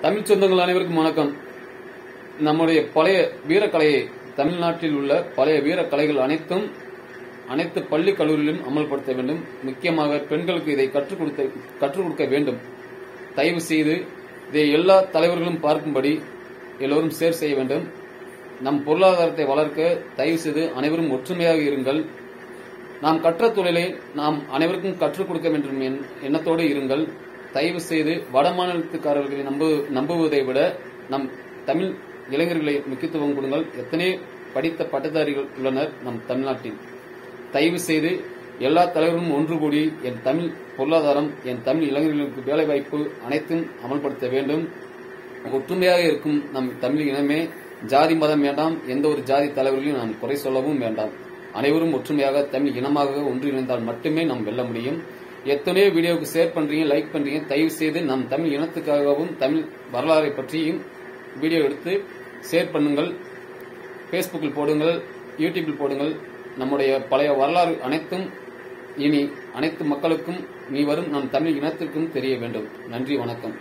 தமிழ் சொந்தங்கள் அனைவருக்கும் வணக்கம். நம்முடைய பழைய வீரக்கலையை தமிழ்நாட்டில் உள்ள பழைய வீரக்கலைகள் அனைத்தும் அனைத்து பள்ளி கல்லூரிகளிலும் அமல்படுத்த வேண்டும். முக்கியமாக பெண்களுக்கு இதை கற்றுக் கொடுத்த கற்றுக் கொடுக்க வேண்டும். தயவு செய்து இதை எல்லா தலைவர்களும் பார்க்கும்படி எல்லோரும் சேர் செய்ய வேண்டும். நம் பொருளாதாரத்தை வளர்க்க தயவு செய்து அனைவரும் ஒற்றுமையாக இருங்கள். நாம் கற்ற தொழிலை நாம் அனைவருக்கும் கற்றுக் கொடுக்க வேண்டும் என்- எண்ணத்தோடு இருங்கள். தயவு செய்து வட மாநிலத்துக்காரர்களை நம்ப நம்புவதை விட நம் தமிழ் இளைஞர்களை முக்கியத்துவம் கொடுங்கள். எத்தனை படித்த பட்டதாரிகள் உள்ளனர் நம் தமிழ்நாட்டில். தயவு செய்து எல்லா தலைவரும் ஒன்று கூடி என் தமிழ் பொருளாதாரம் என் தமிழ் இளைஞர்களுக்கு வேலைவாய்ப்பு அனைத்தும் அமல்படுத்த வேண்டும். ஒற்றுமையாக இருக்கும் நம் தமிழ் இனமே ஜாதி மதம் வேண்டாம் எந்த ஒரு ஜாதி தலைவர்களையும் நாம் குறை சொல்லவும் வேண்டாம். அனைவரும் ஒற்றுமையாக தமிழ் இனமாக ஒன்றிணைந்தால் மட்டுமே நாம் வெல்ல முடியும். எத்தனையோ வீடியோவுக்கு ஷேர் பண்றீங்க லைக் பண்றீங்க தயவு செய்து நம் தமிழ் இனத்துக்காகவும் தமிழ் வரலாறை பற்றியும் வீடியோ எடுத்து ஷேர் பண்ணுங்கள். ஃபேஸ்புக்கில் போடுங்கள் யூடியூப்பில் போடுங்கள். நம்முடைய பழைய வரலாறு அனைத்தும் இனி அனைத்து மக்களுக்கும் நீ வரும் நம் தமிழ் இனத்திற்கும் தெரிய வேண்டும். நன்றி வணக்கம்.